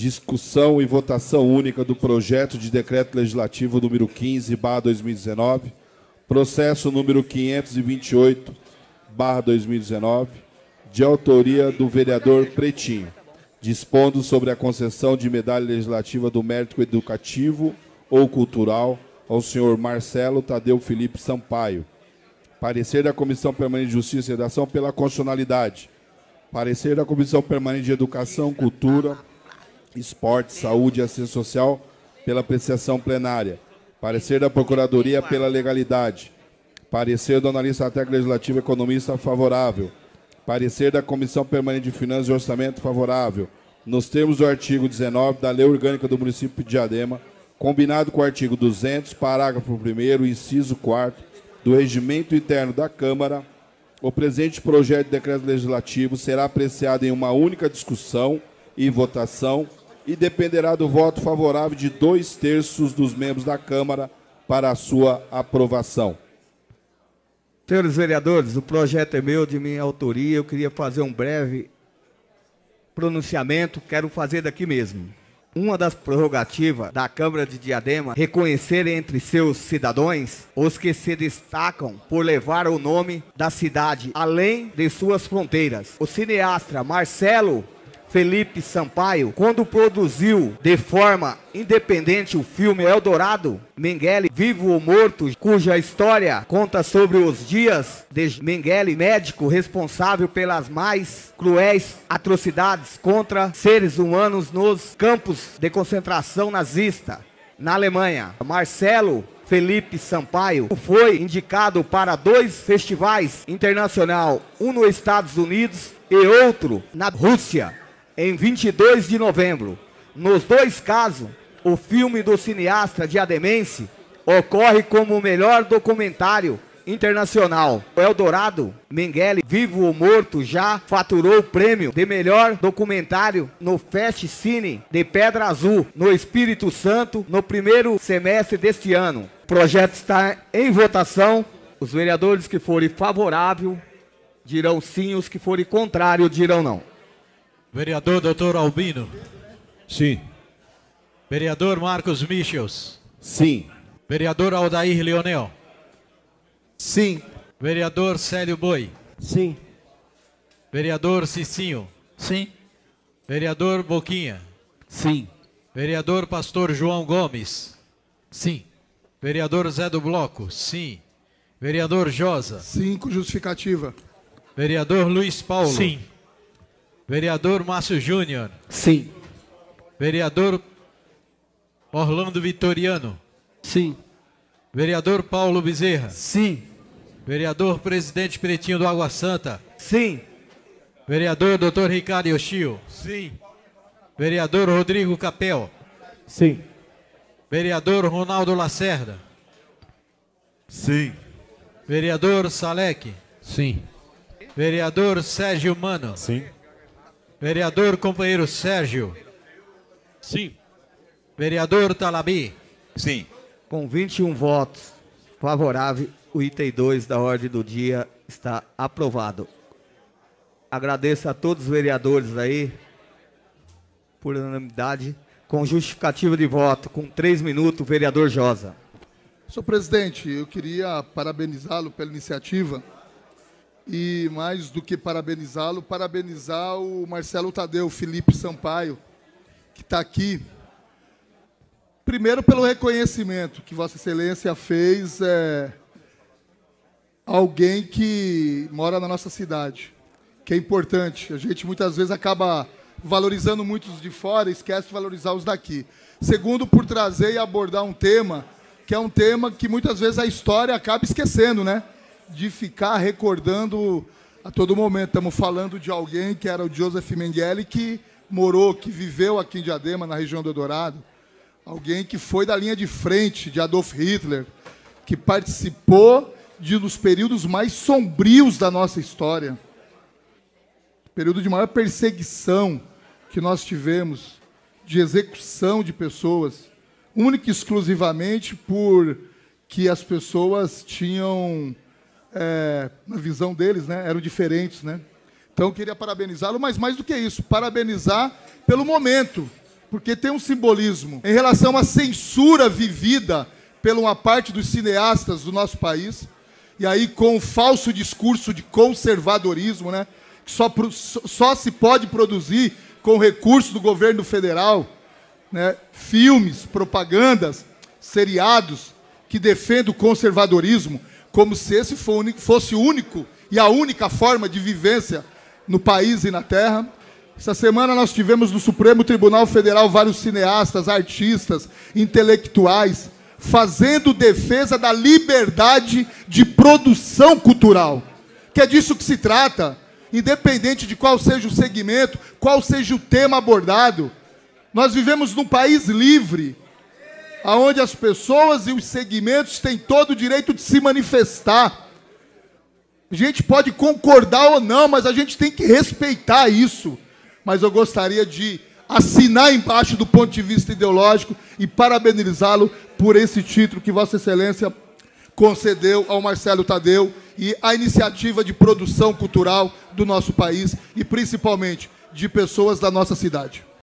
discussão e votação única do projeto de decreto legislativo número 15, 2019, processo número 528, 2019, de autoria do vereador Pretinho, dispondo sobre a concessão de medalha legislativa do mérito educativo ou cultural ao senhor Marcelo Tadeu Felipe Sampaio. Parecer da Comissão Permanente de Justiça e Redação pela constitucionalidade. Parecer da Comissão Permanente de Educação, Cultura, Esporte, Saúde e Assistência Social pela apreciação plenária. Parecer da Procuradoria pela legalidade. Parecer do analista técnico legislativo economista favorável. Parecer da Comissão Permanente de Finanças e Orçamento favorável. Nos termos do artigo 19 da Lei Orgânica do Município de Diadema, combinado com o artigo 200, parágrafo 1 inciso 4 do Regimento Interno da Câmara, o presente projeto de decreto legislativo será apreciado em uma única discussão e votação e dependerá do voto favorável de dois terços dos membros da Câmara para a sua aprovação. Senhores vereadores, o projeto é meu, de minha autoria. Eu queria fazer um breve pronunciamento, quero fazer daqui mesmo. Uma das prerrogativas da Câmara de Diadema reconhecer entre seus cidadãos os que se destacam por levar o nome da cidade além de suas fronteiras. O cineasta Marcelo Felipe Sampaio, quando produziu de forma independente o filme Eldorado, Mengele, vivo ou morto, cuja história conta sobre os dias de Mengele, médico responsável pelas mais cruéis atrocidades contra seres humanos nos campos de concentração nazista na Alemanha. Marcelo Felipe Sampaio foi indicado para dois festivais internacionais, um nos Estados Unidos e outro na Rússia em 22 de novembro. Nos dois casos, o filme do cineasta diademense ocorre como o melhor documentário internacional. O Eldorado Mengele, vivo ou morto, já faturou o prêmio de melhor documentário no Fest Cine de Pedra Azul, no Espírito Santo, no primeiro semestre deste ano. O projeto está em votação. Os vereadores que forem favoráveis dirão sim, os que forem contrários dirão não. Vereador Dr. Albino. Sim. Vereador Marcos Michels. Sim. Vereador Aldair Leonel. Sim. Vereador Célio Boi. Sim. Vereador Cicinho. Sim. Vereador Boquinha. Sim. Vereador Pastor João Gomes. Sim. Vereador Zé do Bloco. Sim. Vereador Josa. Sim, com justificativa. Vereador Luiz Paulo. Sim. Vereador Márcio Júnior. Sim. Vereador Orlando Vitoriano. Sim. Vereador Paulo Bezerra. Sim. Vereador Presidente Pretinho do Água Santa. Sim. Vereador Dr. Ricardo Yoshio. Sim. Vereador Rodrigo Capel. Sim. Vereador Ronaldo Lacerda. Sim. Vereador Salek. Sim. Vereador Sérgio Mano. Sim. Vereador companheiro Sérgio. Sim. Vereador Talabi. Sim. Com 21 votos favoráveis, o item 2 da ordem do dia está aprovado. Agradeço a todos os vereadores aí, por unanimidade, com justificativa de voto, com três minutos, vereador Josa. Senhor presidente, eu queria parabenizá-lo pela iniciativa e, mais do que parabenizá-lo, parabenizar o Marcelo Tadeu, Felipe Sampaio, que está aqui. Primeiro, pelo reconhecimento que Vossa Excelência fez é, alguém que mora na nossa cidade, que é importante. A gente muitas vezes acaba valorizando muitos de fora e esquece de valorizar os daqui. Segundo, por trazer e abordar um tema que é um tema que muitas vezes a história acaba esquecendo, né? De ficar recordando a todo momento. Estamos falando de alguém que era o Joseph Mengele, que morou, que viveu aqui em Diadema, na região do Eldorado. Alguém que foi da linha de frente de Adolf Hitler, que participou de um dos períodos mais sombrios da nossa história. Período de maior perseguição que nós tivemos, de execução de pessoas, única e exclusivamente por que as pessoas tinham é, na visão deles, né, eram diferentes, né? Então eu queria parabenizá-lo, mas mais do que isso, parabenizar pelo momento, porque tem um simbolismo em relação à censura vivida pela uma parte dos cineastas do nosso país, e aí com o falso discurso de conservadorismo, né? Que só, só se pode produzir com recurso do governo federal, né? Filmes, propagandas, seriados que defendem o conservadorismo, como se esse fosse o único e a única forma de vivência no país e na terra. Essa semana nós tivemos no Supremo Tribunal Federal vários cineastas, artistas, intelectuais, fazendo defesa da liberdade de produção cultural. Que é disso que se trata, independente de qual seja o segmento, qual seja o tema abordado. Nós vivemos num país livre, onde as pessoas e os segmentos têm todo o direito de se manifestar. A gente pode concordar ou não, mas a gente tem que respeitar isso. Mas eu gostaria de assinar embaixo do ponto de vista ideológico e parabenizá-lo por esse título que Vossa Excelência concedeu ao Marcelo Tadeu e a iniciativa de produção cultural do nosso país e principalmente de pessoas da nossa cidade.